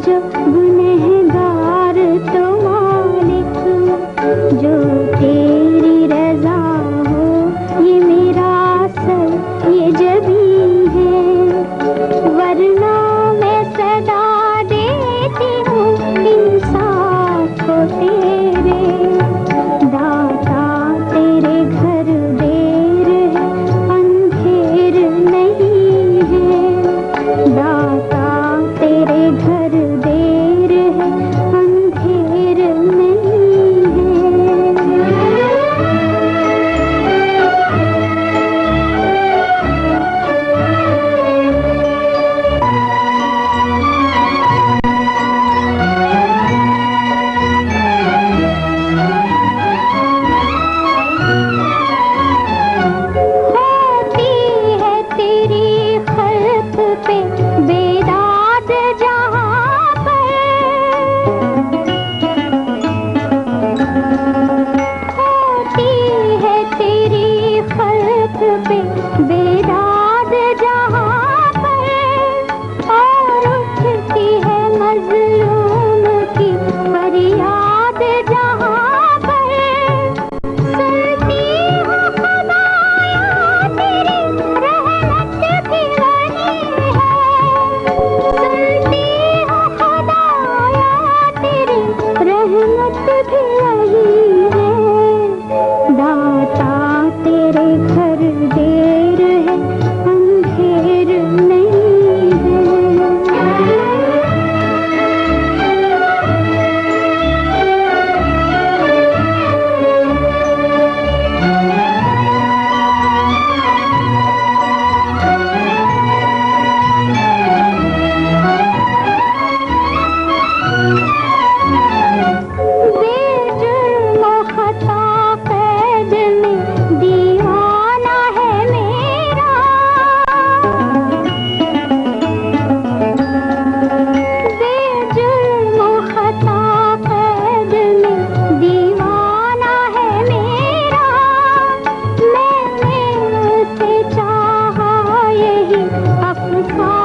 जब नहीं अफसाना